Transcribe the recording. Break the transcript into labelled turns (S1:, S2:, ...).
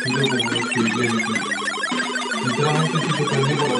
S1: conocido como los Sinceramente, si se perdió